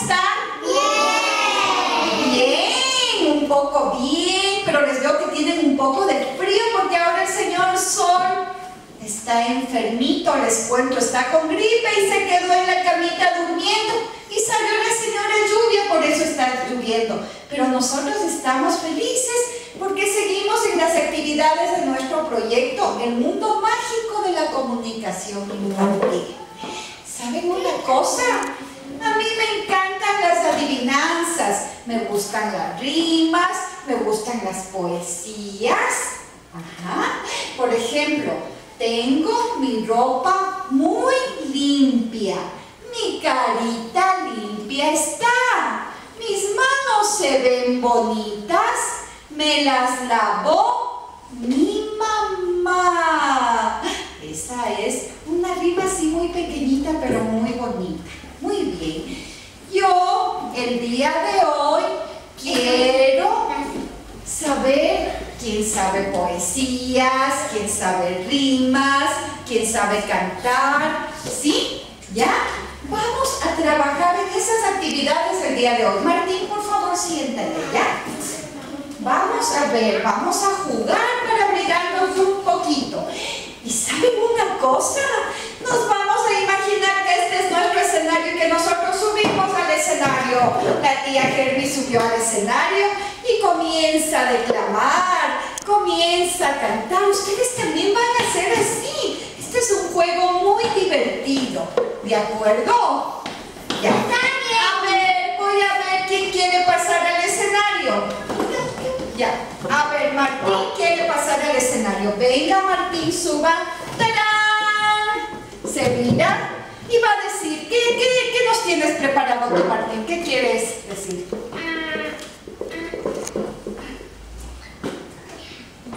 están? Bien. Bien, un poco bien, pero les veo que tienen un poco de frío porque ahora el señor Sol está enfermito, les cuento, está con gripe y se quedó en la camita durmiendo. Y salió la señora lluvia, por eso está lloviendo. Pero nosotros estamos felices porque seguimos en las actividades de nuestro proyecto, el mundo mágico de la comunicación. ¿Saben una cosa? A mí me encantan las adivinanzas, me gustan las rimas, me gustan las poesías. Ajá. Por ejemplo, tengo mi ropa muy limpia, mi carita limpia está, mis manos se ven bonitas, me las lavó mi mamá. Esa es una rima así muy pequeñita pero muy bonita. Muy bien. Yo el día de hoy quiero saber quién sabe poesías, quién sabe rimas, quién sabe cantar. ¿Sí? ¿Ya? Vamos a trabajar en esas actividades el día de hoy. Martín, por favor, siéntate, ¿ya? Vamos a ver, vamos a jugar para abrigarnos un poquito. ¿Y saben una cosa? Nos vamos a imaginar que este es nuestro escenario y que nosotros subimos al La tía Herbie subió al escenario y comienza a declamar, comienza a cantar. Ustedes también van a hacer así. Este es un juego muy divertido. ¿De acuerdo? Ya. A ver, voy a ver quién quiere pasar al escenario. Ya. A ver, Martín quiere pasar al escenario. Venga, Martín, suba. ¡Tarán! Se mira y va a decir, ¿qué, qué, qué nos tienes preparado tú, Martín? ¿Qué quieres decir?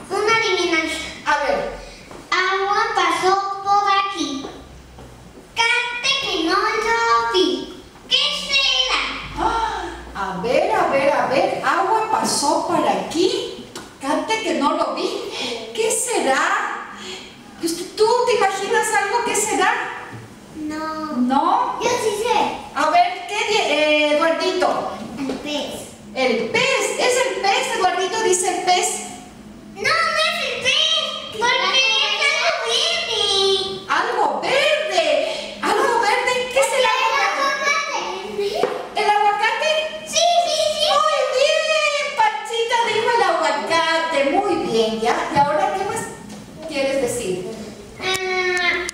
Una adivinanza. A ver, Agua pasó por aquí. Cante que no lo vi. ¿Qué será? ¡ah! a ver, a ver, a ver, agua pasó por aquí. Cante que no lo vi. ¿Qué será? ¿Usted- ¿Tú te imaginas algo? ¿Qué será? No. ¿No? Yo sí sé. A ver, ¿qué? eh, Eduardito? El pez. El pez, es el pez, Eduardito dice el pez. No, no es el pez. Porque es algo verde. Algo verde, algo verde, ¿qué es el aguacate? ¿El aguacate? Sí, sí, sí. Muy bien, Panchita dijo el aguacate, muy bien, ¿ya? ¿Y ahora qué más quieres decir? Ah,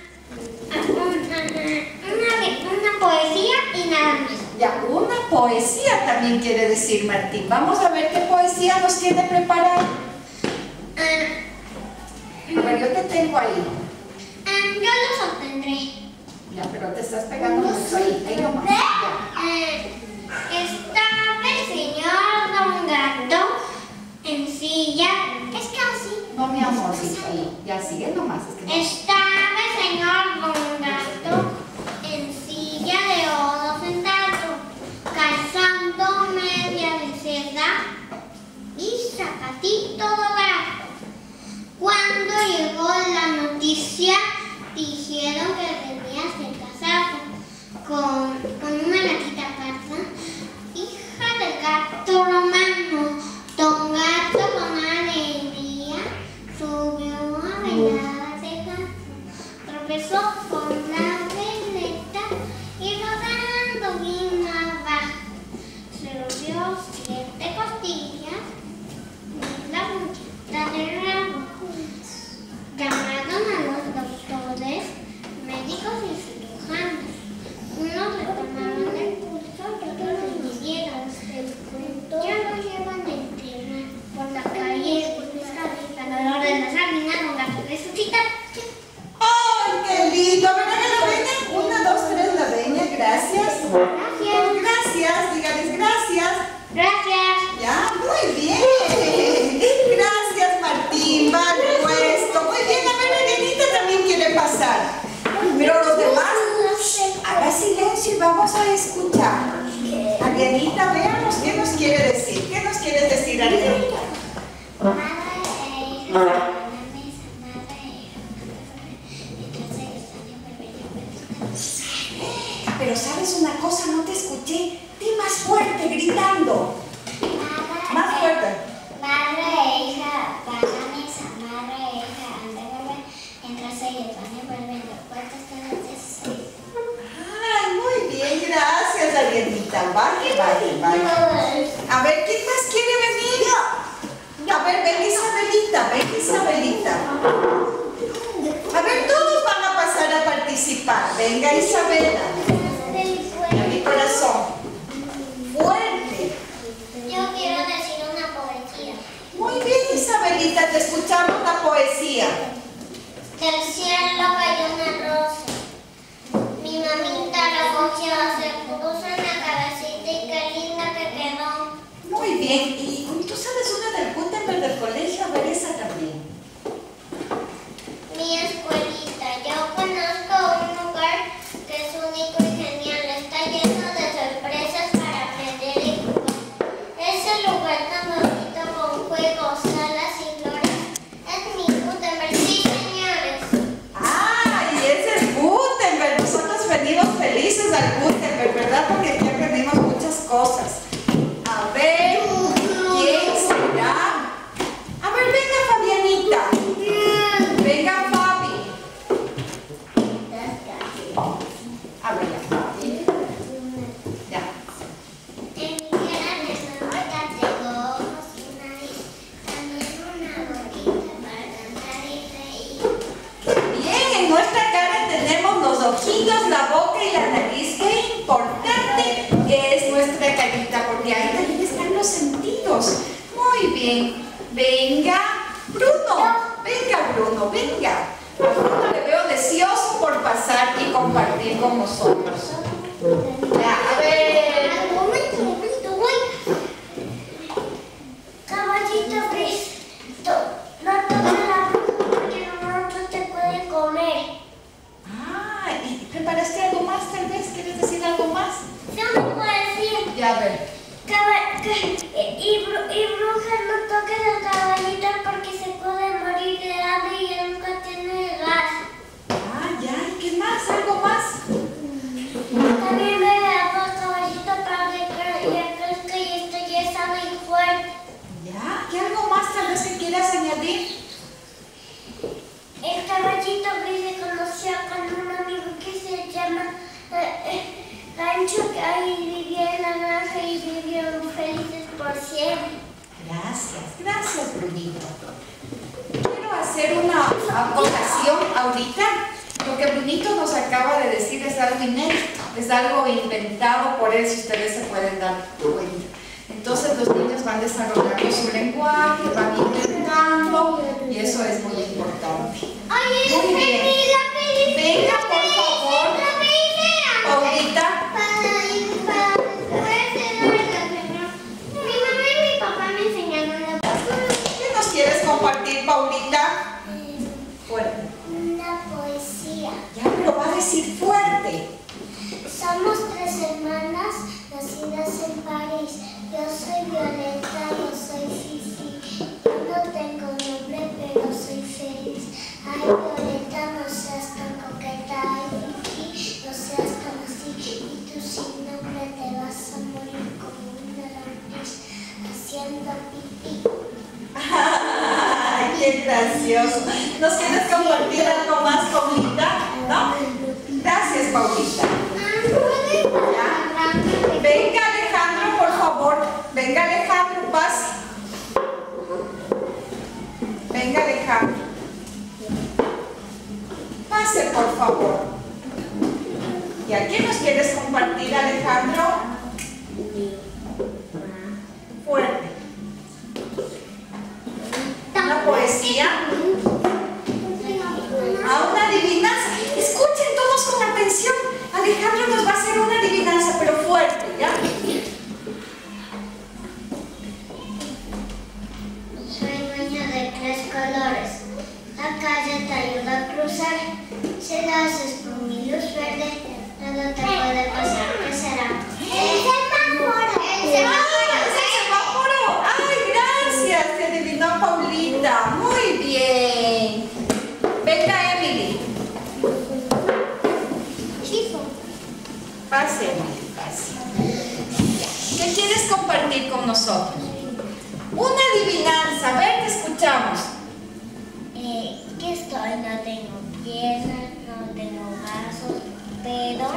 una, una poesía y nada más. Ya, una poesía también quiere decir Martín. Vamos a ver qué poesía nos tiene preparada. Ah, A ver, yo te tengo ahí. ah, yo los obtendré. Ya, pero te estás pegando mucho ahí. Ahí nomás. Ya. Eh, estaba el señor Don Gato en silla. Es que así. No, mi amorcito, ahí. Ya sigue nomás. Es que no- dorado. Cuando llegó la noticia, dijeron que tenías que casar con, con Del cielo cayó una rosa. Mi mamita la cogió, se puso en la cabecita y qué linda que quedó. Muy bien. ¿Y tú sabes una del Gutenberg del colegio? A esa también. Pase, pase. ¿Qué quieres compartir con nosotros? Una adivinanza, a ver, te escuchamos. Eh, que estoy, no tengo piernas, no tengo brazos, pero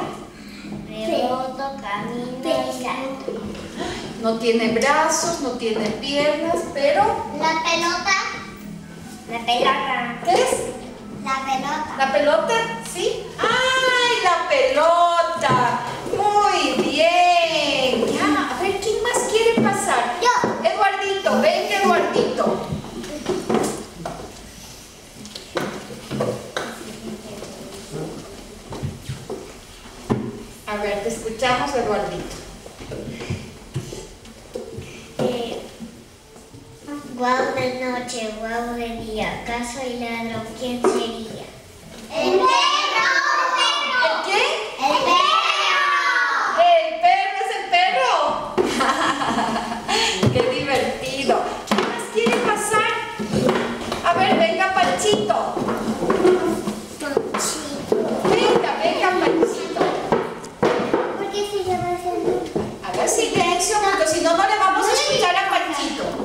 reboto, camino y. No tiene brazos, no tiene piernas, pero... La pelota. La pelota. ¿Qué es? La pelota. ¿La pelota? ¿Sí? ¡Ay, la pelota! A ver, te escuchamos, Eduardito. Eh, guau de noche, guau de día, caso y ladrón, ¿quién sería? ¡El perro! ¿El qué? ¡El perro! ¡El perro es el perro! ¡Qué divertido! ¿Quién más quiere pasar? A ver, venga Panchito. Venga, venga Panchito. Haga silencio, porque si no, no le vamos a escuchar a Panchito.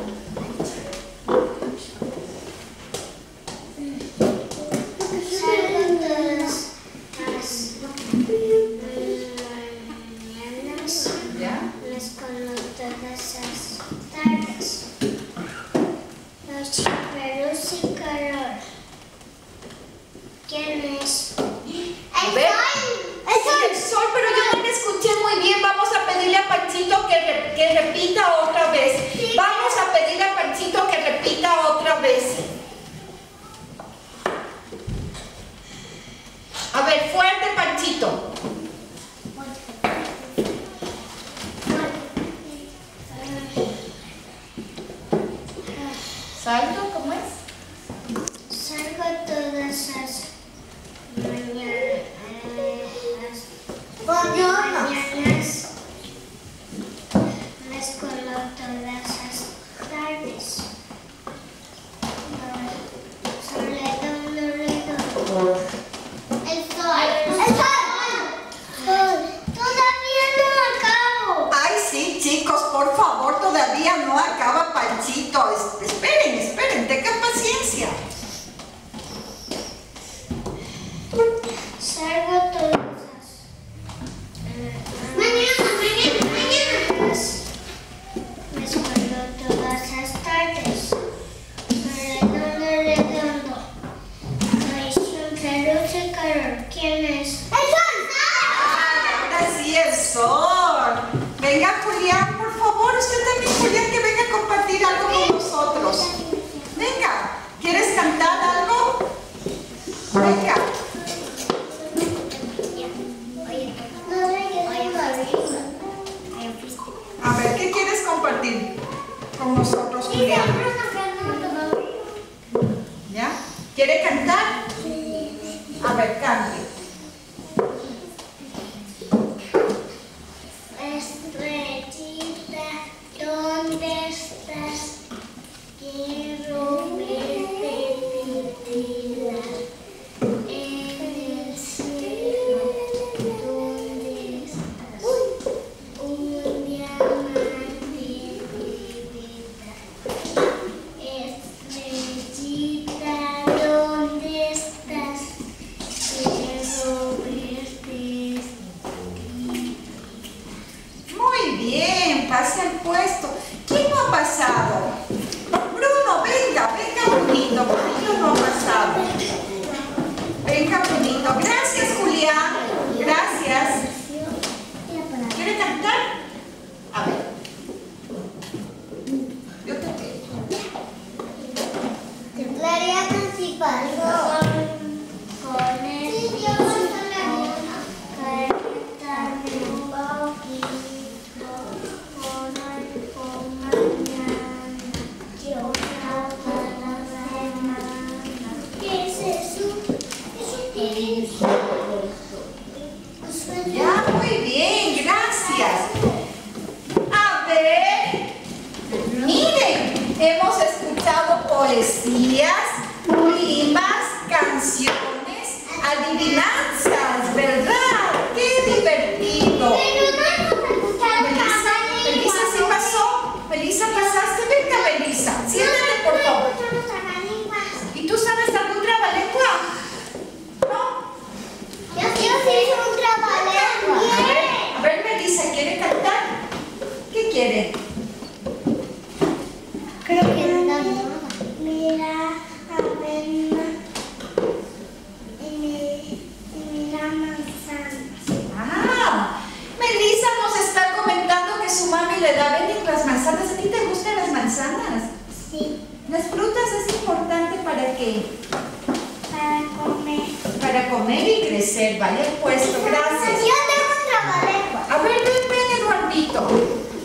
Para comer y crecer. Vaya puesto, gracias. Yo tengo un. A ver, ven, ven, Eduardito.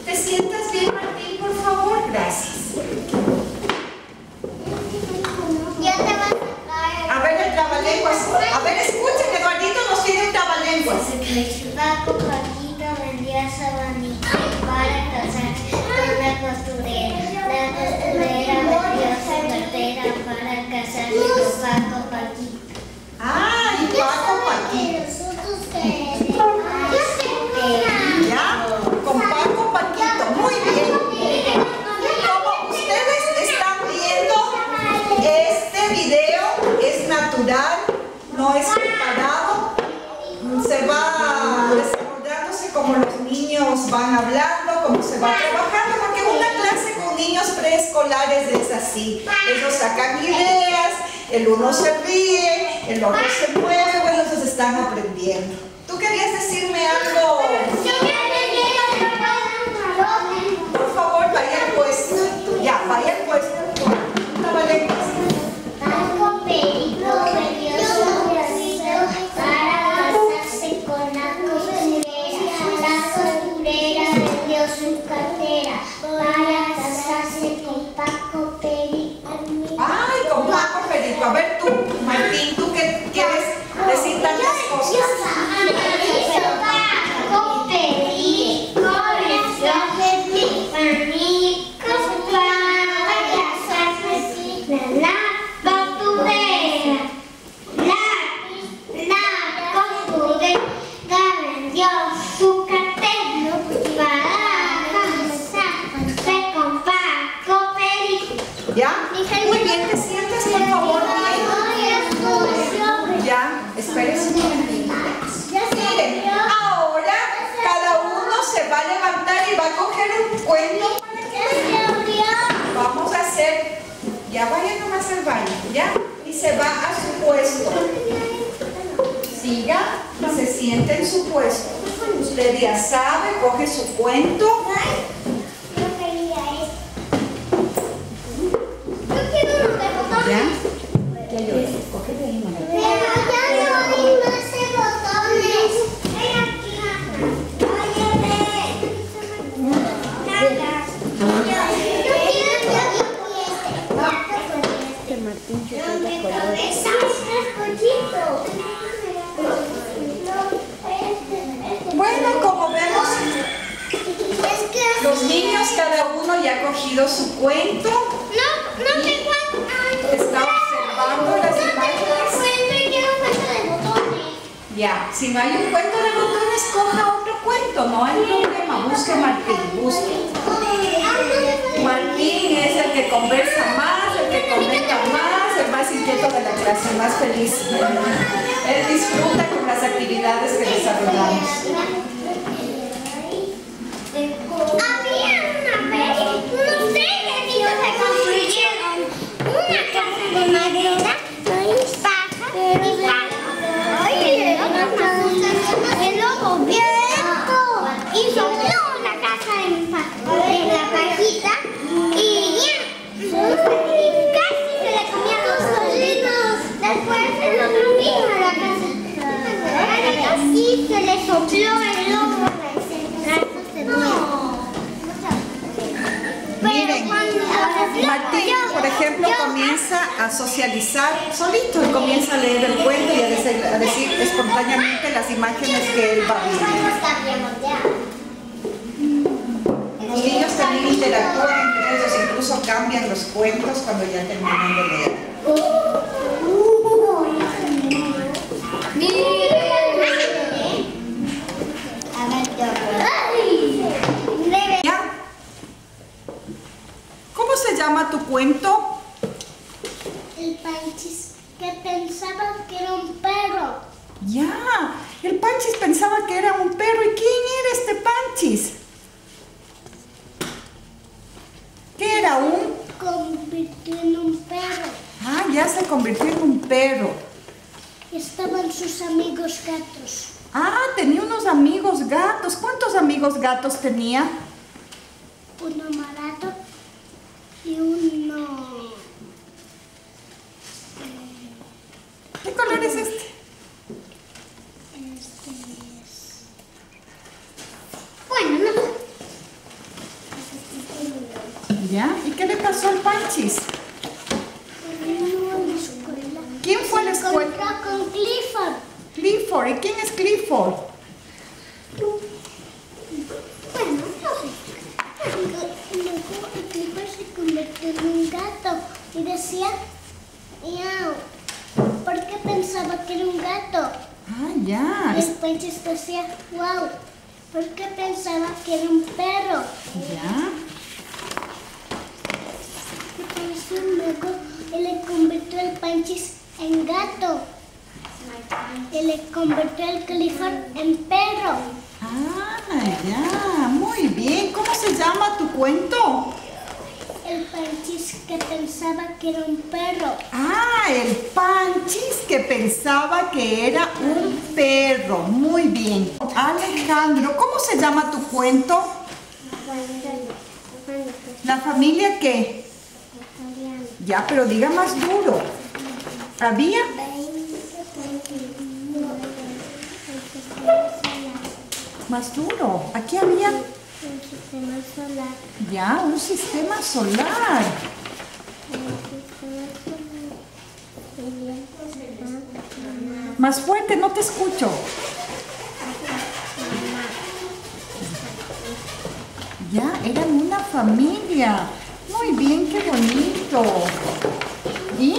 ¿Te sientas bien, Martín, por favor? Gracias. Yo te voy a. A ver, el trabalenguas. A ver, escuchen, Eduardito nos tiene un trabalenguas. Paco Paquito vendía sabanitas para casarse con la costurera. La costurera vendió su cartera para casarse con Paco Paquito. Ay, Paco Paquito. ¿Ya? Con Paco Paquito. Muy bien. Como ustedes están viendo, este video es natural, no es preparado. Se va desarrollándose como los niños van hablando, como se va trabajando, porque una clase con niños preescolares es así. Ellos sacan ideas, el uno se ríe, el otro se mueve, bueno, ellos están aprendiendo. ¿Tú querías decirme algo? Por favor, vaya al puesto. Ya, vaya al puesto. Niños cada uno ya ha cogido su cuento, No, no tengo. está observando las imágenes. Cuento, yo cuento de botones. Ya, si no hay un cuento de botones, coja otro cuento, no hay problema, busque Martín, busque. Martín es el que conversa más, el que comenta más, el más inquieto de la clase, el más feliz. Él disfruta con las actividades que desarrollamos. De madera, paja y palo. Y el lobo viento y sopló la casa en, en la pajita y ya. Casi se le comían los solitos. Después el otro vino a la casa. Así se le sopló el lobo. Miren, cuando Martín, por ejemplo, comienza a socializar solito, comienza a leer el cuento y a decir, a decir espontáneamente las imágenes que él va viendo. Los niños también interactúan entre ellos, incluso cambian los cuentos cuando ya terminan de leer. y le convirtió el Panchis en gato. Y le convirtió el Clifford en perro. Ah, ya, muy bien. ¿Cómo se llama tu cuento? El Panchis que pensaba que era un perro. Ah, el Panchis que pensaba que era un perro. Muy bien. Alejandro, ¿cómo se llama tu cuento? ¿La familia qué? Ya, pero diga más duro. ¿Había? Más duro. Aquí había... Un sistema solar. Ya, un sistema solar. Más fuerte, no te escucho. Ya, eran una familia. Ay, bien, qué bonito. ¿Y?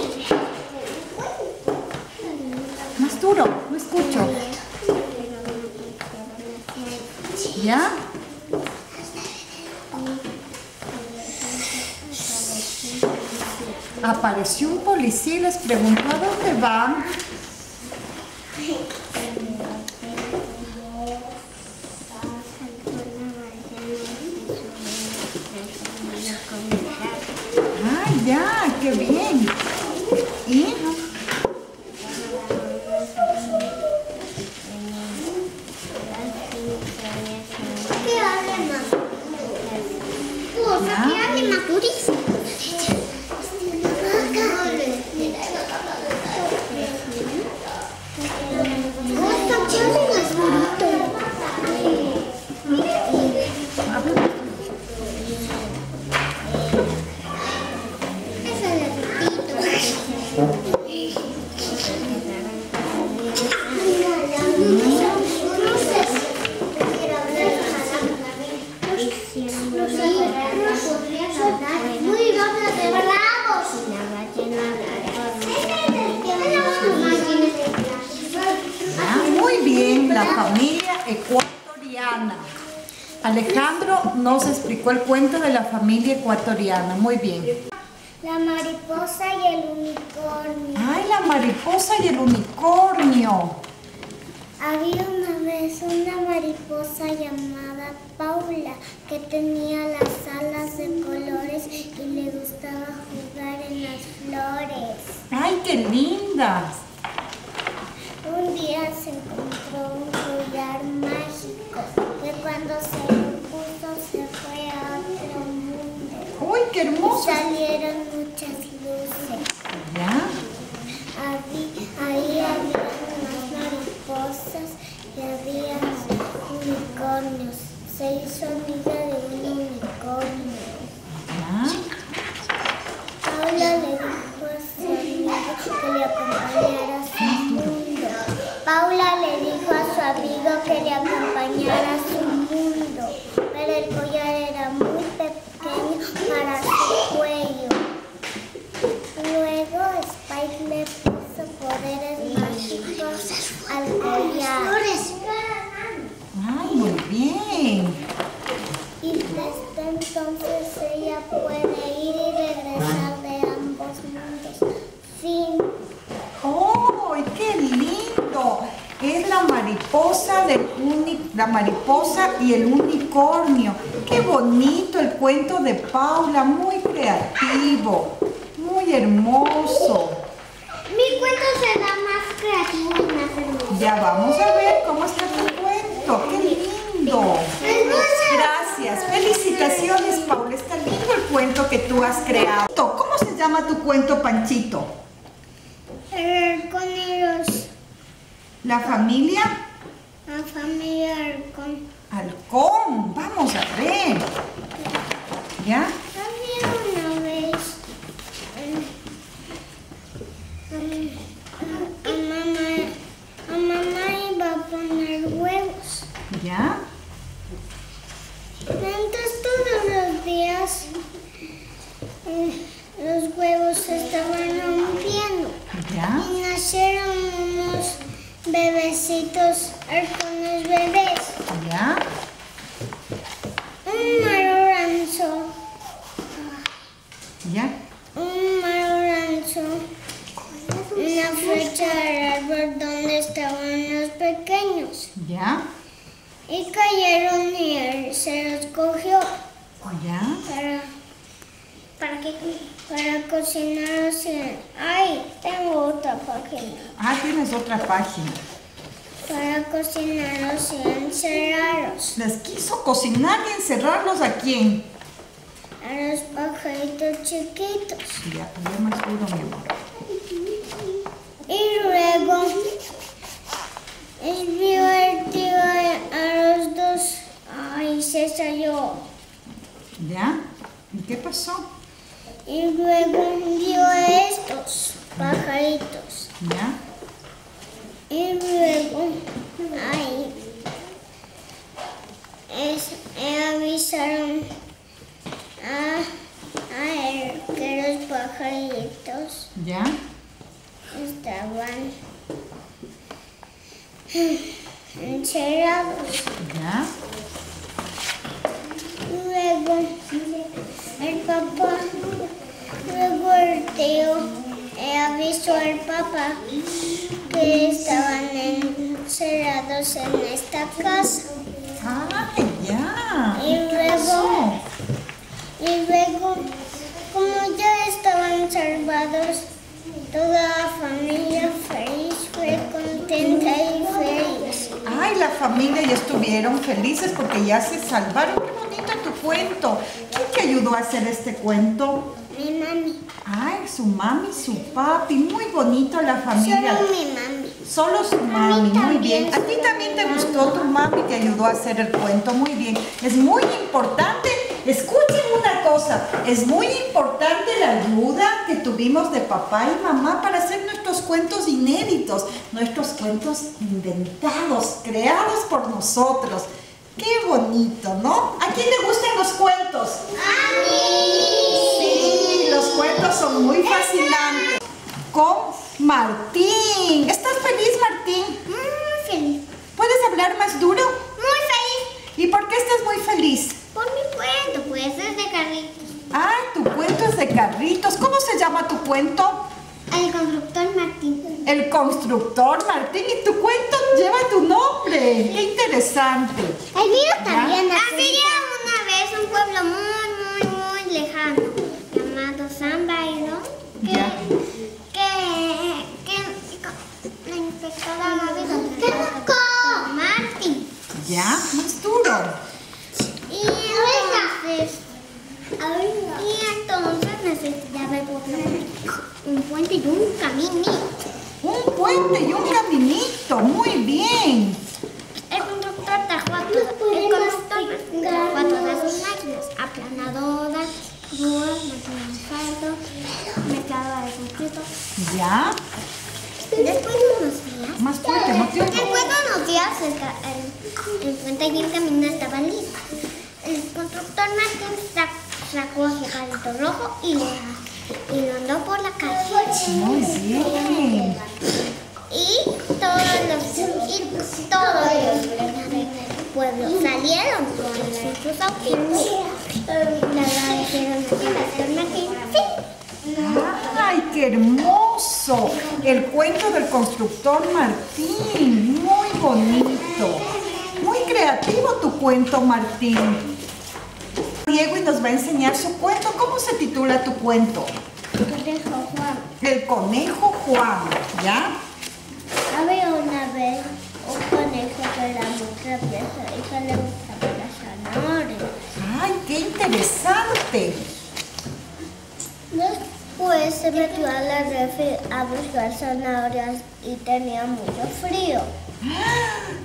Más duro, no escucho. ¿Ya? Apareció un policía y les preguntó a dónde van. Ya, qué bien. Hija, Muy bien. qué hermoso. Salieron muchas Qué bonito el cuento de Paula, muy creativo, muy hermoso. Mi cuento será más creativo y más hermoso. Ya vamos a ver cómo está tu cuento. Qué lindo. Gracias. Felicitaciones, Paula. Está lindo el cuento que tú has creado. ¿Cómo se llama tu cuento, Panchito? El con ellos. ¿La familia? La familia Arcón. Halcón. Vamos a ver. ¿Ya? Había una vez. eh, A, a mamá, a mamá iba a poner huevos. ¿Ya? Entonces todos los días eh, los huevos se estaban rompiendo ¿Ya? y nacieron unos bebecitos, arcones bebés. ¿Ya? Un maroranzo, ¿Ya? un maroranzo, una flecha del árbol donde estaban los pequeños. ¿Ya? Y cayeron y él se los cogió ¿Ya? para, ¿para, qué? para cocinarlos. en- Ay, tengo otra página. Ah, tienes otra página. Para cocinarlos y encerrarlos. Les quiso cocinar y encerrarlos a quién? A los pajaritos chiquitos. Ya, ya más duro, mi amor. Y luego es divertido a, a los dos. Ay, se salió. ¿Ya? ¿Y? Y luego vio a estos pajaritos. ¿Ya? Y luego, ay, es, avisaron a, a él que los pajaritos ¿Ya? estaban encerrados. ¿Ya? Luego, el papá, el tío eh, avisó al papá que estaban encerrados en esta casa. ¡Ah, ya! Y ¿Qué luego-? Y luego, como ya estaban salvados, toda la familia feliz fue contenta y feliz. Ay, la familia ya estuvieron felices porque ya se salvaron. Qué bonito cuento. ¿Quién te ayudó a hacer este cuento? Mi mami, Ay, su mami, su papi. Muy bonito la familia. solo mi mami. Solo su mami, muy bien. A ti también te gustó tu mami, te ayudó a hacer el cuento, muy bien. Es muy importante, escuchen una cosa, es muy importante la ayuda que tuvimos de papá y mamá para hacer nuestros cuentos inéditos, nuestros cuentos inventados, creados por nosotros. Qué bonito, ¿no? Con Martín. ¿Estás feliz, Martín? Muy feliz, ¿Puedes hablar más duro? muy feliz. ¿Y por qué estás muy feliz? Por mi cuento, pues es de carritos. Ah, tu cuento es de carritos. ¿Cómo se llama tu cuento? El constructor Martín. El constructor Martín. Y tu cuento lleva tu nombre. Qué interesante. El mío también, Había una vez un pueblo muy, muy, muy lejano llamado San Bailo que, Ya. que, que no dijo Martín. ¿Ya? Más duro. Y entonces, y entonces necesitaba un puente y un caminito. Un puente y un caminito. Muy bien. El conductor trajo a todas, el conductor trajo a todas sus máquinas, aplanadoras, grúas, máquinas de mezcladora de concreto. ¿Ya? Después de unos Más fuerte, no te oigo. después de unos días el, el, el puente y el camino estaban listos. El constructor Martín sa- sacó su palito rojo y lo, y lo andó por la calle. Muy bien. Y todos los, y todos los del pueblo salieron con sus autitos. Le agradecieron conductor Martín. ¡Ay, qué hermoso! El cuento del constructor Martín. Muy bonito. Muy creativo tu cuento, Martín. Diego y nos va a enseñar su cuento. ¿Cómo se titula tu cuento? Conejo Juan. El conejo Juan, ¿ya? Había una vez un conejo que era muy travieso y solo le gustaba la zanahoria. ¡Ay, qué interesante! Después se metió a la refri a buscar zanahorias y tenía mucho frío.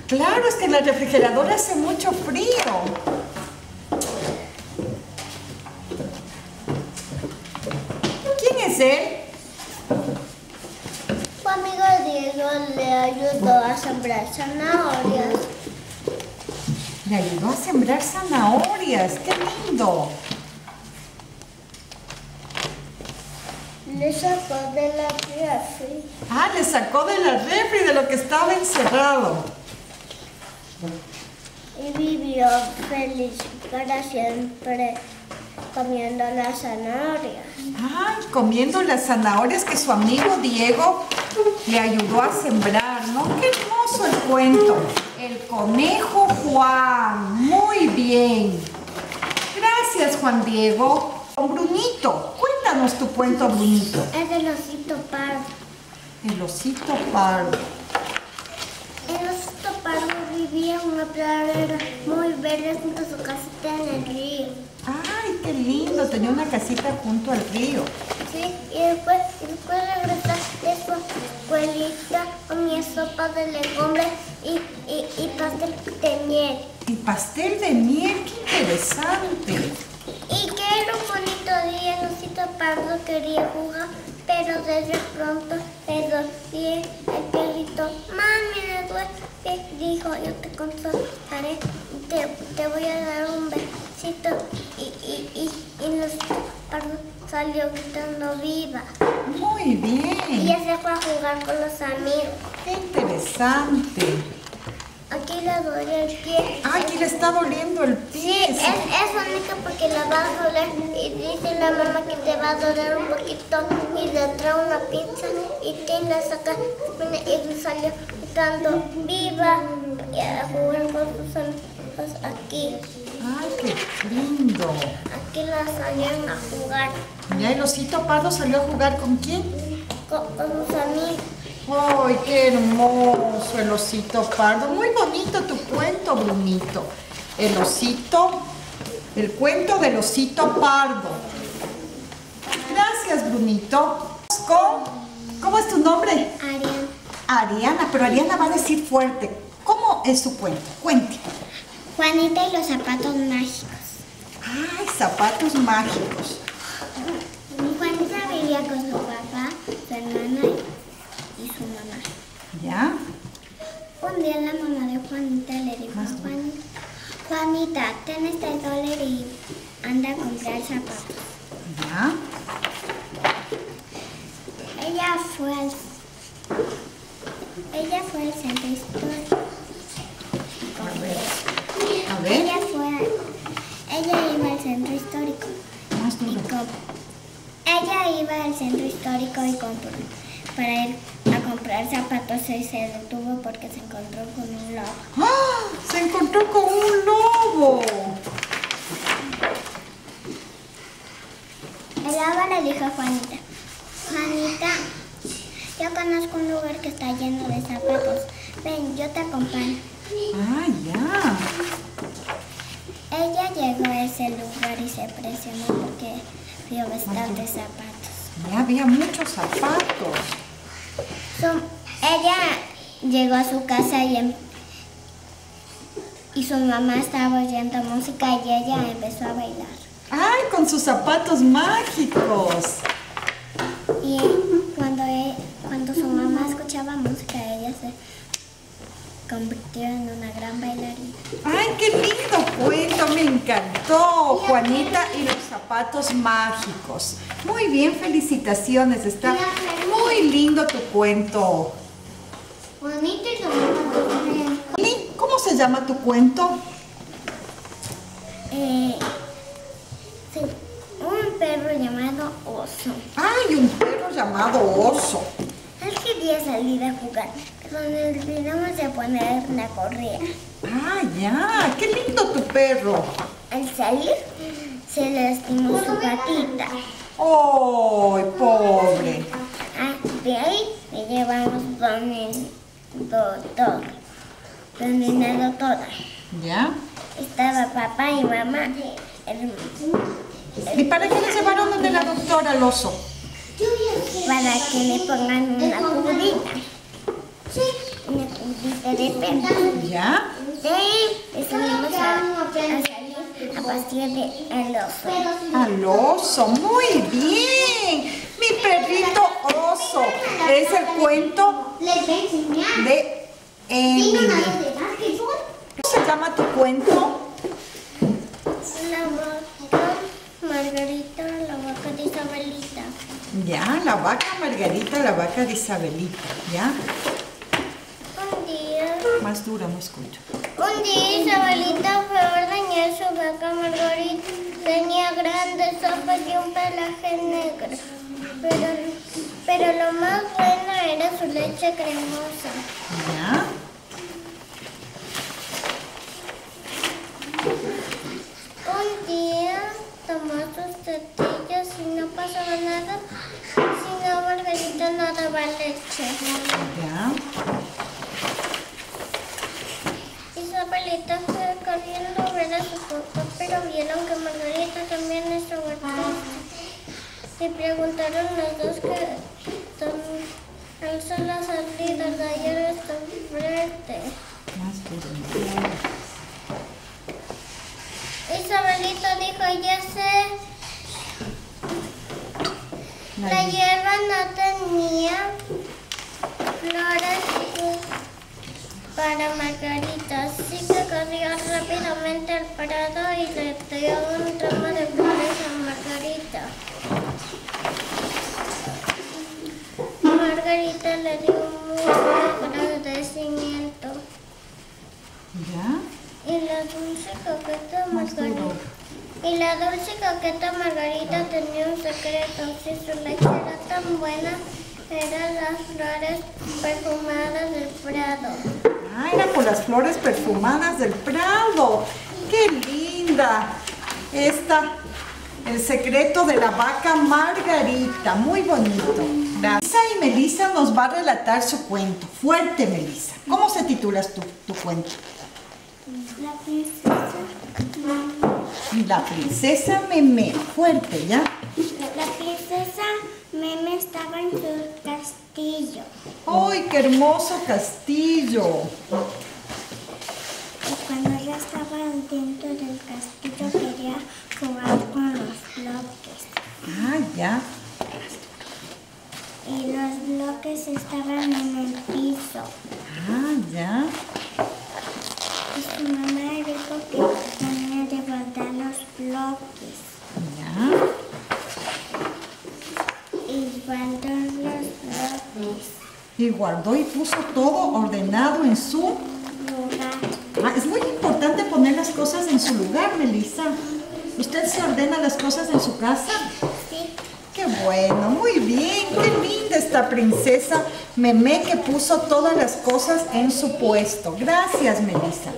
Claro, es que en la refrigeradora hace mucho frío. ¿Quién es él? Su amigo Diego le ayudó a sembrar zanahorias. Le ayudó a sembrar zanahorias. ¡Qué lindo! Le sacó de la refri. Ah, le sacó de la refri de lo que estaba encerrado. y vivió feliz para siempre comiendo las zanahorias. Ay, comiendo las zanahorias que su amigo Diego le ayudó a sembrar, ¿no? Qué hermoso el cuento. El conejo Juan. Muy bien. Gracias, Juan Diego. Con Brunito, cuéntanos tu cuento, Brunito. Es del osito pardo. El osito pardo. El osito pardo vivía en una pradera muy verde junto a su casita en el río. Ay, qué lindo. Tenía una casita junto al río. Sí, y después, y después regresó de su escuelita comía sopa de legumbres y, y, y pastel de miel. Y pastel de miel, qué interesante. Y que era un bonito día, el osito pardo quería jugar, pero desde pronto le dolía el pelito. Mami, me duele. Dijo, yo te consolaré, te, te voy a dar un besito. Y, y, y, y el osito pardo salió gritando viva. Muy Y bien. ya se fue a jugar con los amigos. Qué interesante. Aquí le duele el pie. Ay, que le está doliendo el Sí, pie. es, es única porque la va a doler y dice la mamá que te va a doler un poquito y le trae una pizza y te la saca y salió gritando viva y a jugar con sus amigos aquí. Ay, qué lindo. Aquí la salieron a jugar Ya el osito pardo salió a jugar con quién? con, con sus amigos. Ay, qué hermoso el osito pardo. Muy bonito tu cuento, Brunito. El osito, el cuento del osito pardo. Gracias, Brunito. ¿Cómo, cómo es tu nombre? Arián. Ariana, pero Ariana va a decir fuerte. ¿Cómo es su cuento? Cuente. Juanita y los zapatos mágicos. Ay, zapatos mágicos. Juanita vivía con su papá, su hermana y, y su mamá. ¿Ya? Un día la mamá de Juanita le dijo a Juanita, Juanita, ten este dólar y anda a comprar zapatos. ¿Ya? Ella fue al, ella fue al centro histórico. A ver. A ver. Ella fue a- ella iba al centro histórico. Más y duro. com- ella iba al centro histórico y compró para ir a comprar zapatos y se detuvo porque se encontró con un lobo. ¡Ah! Se encontró con un lobo. El lobo le dijo a Juanita, Juanita, yo conozco un lugar que está lleno de zapatos. Ven, yo te acompaño. Ah, ya. Ella llegó a ese lugar y se presionó porque vio bastantes zapatos. Ya había muchos zapatos. Su- ella llegó a su casa y, em- y su mamá estaba oyendo música y ella empezó a bailar. ¡Ay, con sus zapatos mágicos! Y cuando, e- cuando su mamá escuchaba música, ella se convirtió en una gran bailarina. ¡Ay, qué lindo cuento! Me encantó, Juanita y los zapatos mágicos. Muy bien, felicitaciones. Está muy lindo tu cuento. Bonito y su mamá Lili, ¿Cómo se llama tu cuento? eh, sí, un perro llamado Oso. ¡Ay, un perro llamado oso! Él quería salir a jugar, pero nos olvidamos de poner la correa. ¡Ah, ya! ¡Qué lindo tu perro! Al salir, se lastimó su patita. ¡Ay, pobre! Ah, de ahí le llevamos con el doctor. donde una doctora. ¿Ya? Estaba papá y mamá. el- ¿Y para qué le llevaron donde la doctora al oso? Para que le pongan una curita. Una curita de perro. ¿Ya? Ahí le salimos a, a salir a pasear de- al oso. Al oso, muy bien. Mi perrito oso. Es el cuento Les voy a enseñar. de Emily. ¿Cómo se llama tu cuento? La vaca Margarita, la vaca de Isabelita. Ya, la vaca Margarita, la vaca de Isabelita. ¿Ya? Un día, Más dura, no escucho. un día Isabelita fue a ordeñar su vaca Margarita. Tenía grandes ojos y un pelaje negro. Pero, pero lo más bueno era su leche cremosa. ¿Ya? Un día tomó sus tetillas y no pasaba nada, sino Margarita no daba leche. ¿Ya? Isabelita fue corriendo a ver a su papá, pero vieron que Margarita también estaba triste. Le preguntaron los dos que alzó la salida, de ayer está fuerte. Más dura. Isabelita dijo, ya sé, la hierba no tenía flores para Margarita, así que corrió rápidamente al prado y le dio un ramo de flores a Margarita. Margarita le dio mucho agradecimiento ¿Ya? Y la dulce coqueta. Margarita. Y coqueta Margarita tenía un secreto. Si su leche era tan buena, eran las flores perfumadas del prado. Ah, era por las flores perfumadas del Prado. ¡Qué linda! Esta, el secreto de la vaca Margarita. Muy bonito. Melissa y Melissa nos va a relatar su cuento. Fuerte, Melissa. ¿Cómo se titula tu, tu cuento? La princesa. La princesa Meme. Fuerte, ¿ya? La princesa Meme estaba en su castillo. ¡Ay, qué hermoso castillo! Y cuando ella estaba dentro del castillo quería jugar con los bloques. Ah, ya. Y los bloques estaban en el piso. Ah, ya. Y su mamá le dijo que tenía que guardar los bloques. Ya. Y guardó los bloques. Guardó y puso todo ordenado en su Lugar. Ah, es muy importante poner las cosas en su lugar, Melissa. ¿Usted se ordena las cosas en su casa? Sí. Qué bueno, muy bien, qué linda esta princesa Meme que puso todas las cosas en su puesto. Gracias, Melissa.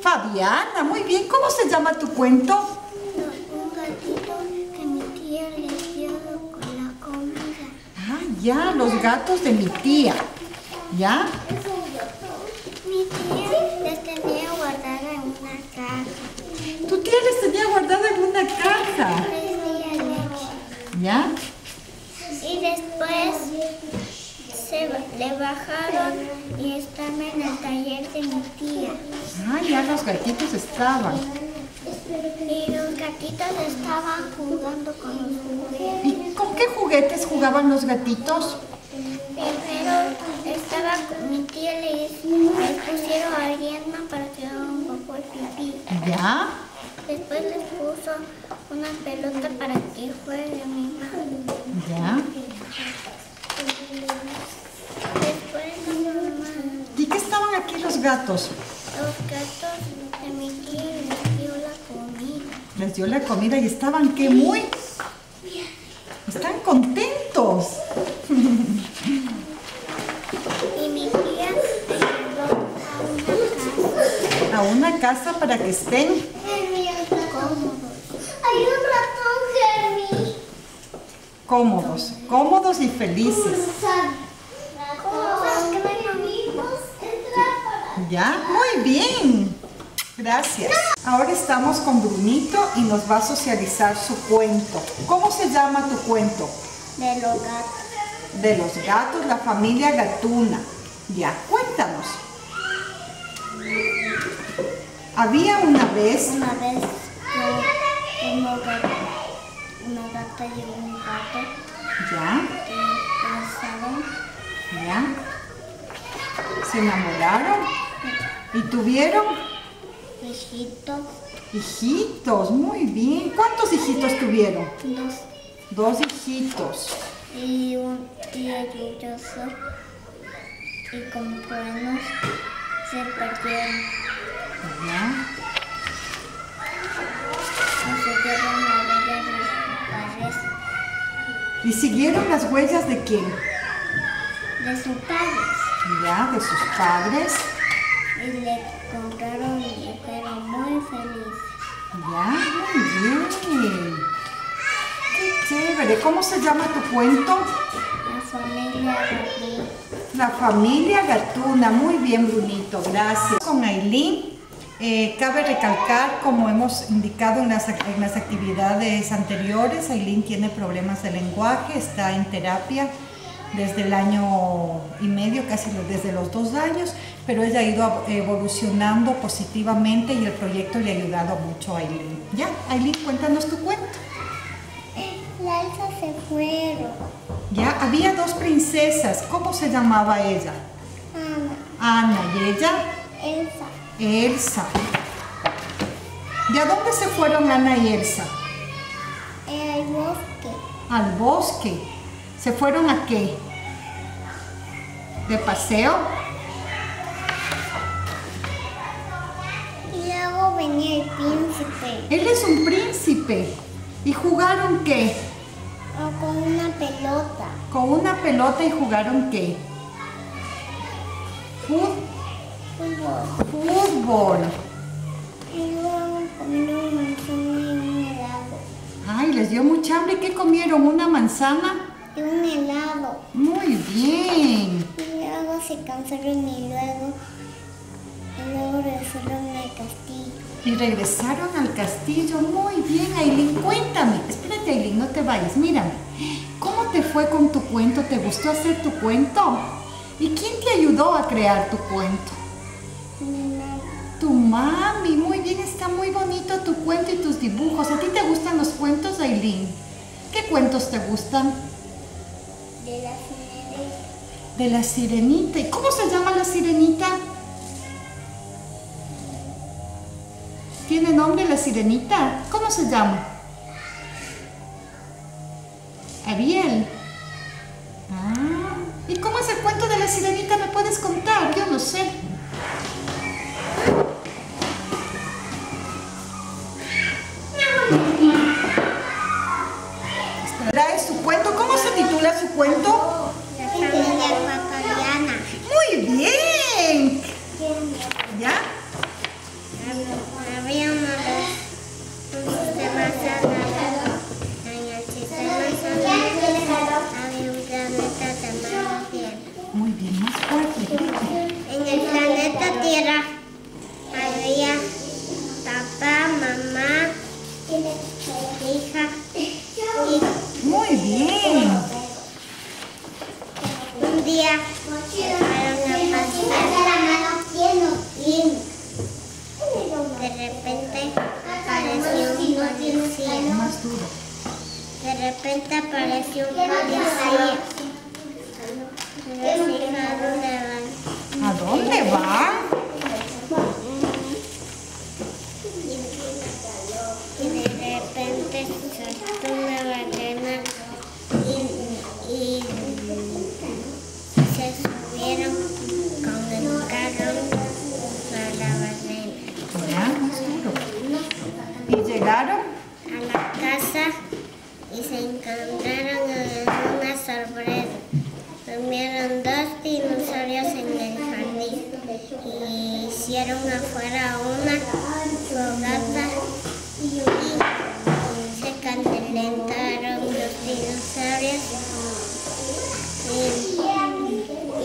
Fabiana, muy bien, ¿cómo se llama tu cuento? Un gatito que mi tía le dio con la comida. Ah, ya, los gatos de mi tía. ¿Ya? Mi tía les tenía guardada en una caja. Tu tía les tenía guardada en una caja. ¿Ya? Y después se le bajaron y estaban en el taller de mi tía. Ah, ya los gatitos estaban. Y los gatitos estaban jugando con los juguetes. ¿Y con qué juguetes jugaban los gatitos? Primero estaba con mi tía, le, le pusieron arena para que haga un poco de pipí. ¿Ya? Después les puso una pelota para que juegue mi mamá. ¿Ya? Después mi mamá, ¿Y qué estaban aquí los gatos? los gatos de mi tía Les dio la comida y estaban que muy... Están contentos. Y mi tía a una casa. A una casa para que estén Cómodos. Hay un ratón, cómodos, cómodos y felices. ¿Ya? Muy bien. Gracias. Ahora estamos con Brunito y nos va a socializar su cuento. ¿Cómo se llama tu cuento? De los gatos. De los gatos, la familia gatuna. Ya, cuéntanos. Había una vez... Una vez una gata, una gata y un gato Ya, casaron ya. Se enamoraron y tuvieron hijitos, hijitos. Muy bien. ¿Cuántos hijitos tuvieron? dos Dos hijitos. y un lluvioso y con truenos se perdieron. Ya. De sus padres, ¿Y siguieron las huellas de quién? de sus padres. Ya, de sus padres. Y le compraron y fueron muy felices. Ya, muy bien. Qué chévere. ¿Cómo se llama tu cuento? La familia Gabriel. La familia Gatuna. Muy bien, Brunito. Gracias. Con Aileen. eh, cabe recalcar, como hemos indicado en las, en las actividades anteriores, Aileen tiene problemas de lenguaje, está en terapia desde el año y medio, casi desde los dos años, pero ella ha ido evolucionando positivamente y el proyecto le ha ayudado mucho a Aileen. Ya, Aileen, cuéntanos tu cuento. La Elsa se fueron. Ya, había dos princesas. ¿Cómo se llamaba ella? Ana, Ana y ella, Elsa, Elsa. ¿Y a dónde se fueron Ana y Elsa? el bosque. Al bosque. ¿Se fueron a qué? ¿De paseo? Luego venía el príncipe Él es un príncipe. ¿Y jugaron qué? o con una pelota. Con una pelota y jugaron qué? Fútbol. Fútbol. Y luego comieron manzana y un helado. Ay, les dio mucha hambre. ¿Qué comieron? ¿Una manzana? Y un helado. Muy bien. Y luego se cansaron y luego, y luego regresaron al castillo. Y regresaron al castillo. Muy bien, Aileen. Cuéntame. Espérate, Aileen, no te vayas. Mírame. ¿Cómo te fue con tu cuento? ¿Te gustó hacer tu cuento? ¿Y quién te ayudó a crear tu cuento? Tu mami. Muy bien, está muy bonito tu cuento y tus dibujos. ¿A ti te gustan los cuentos, Aileen? ¿Qué cuentos te gustan? De la sirenita. De la sirenita. ¿Y cómo se llama la sirenita? ¿Tiene nombre la sirenita? ¿Cómo se llama? Ariel. Ah, ¿y cómo es el cuento de la sirenita? ¿Me puedes contar? Yo no sé. Tierra había papá, mamá, hija y Muy bien. un día fueron a pasear y de repente apareció un policía. De repente apareció un policía. Les dije a dónde van. ¿A dónde va? y hicieron afuera una fogata y se calentaron los dinosaurios y,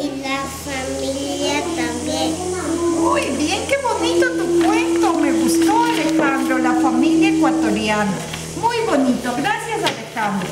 y la familia también. Muy bien, qué bonito tu cuento, me gustó Alejandro, la familia ecuatoriana. Muy bonito, gracias Alejandro.